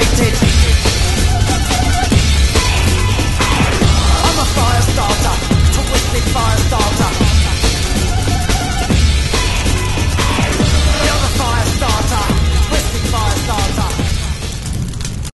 excited.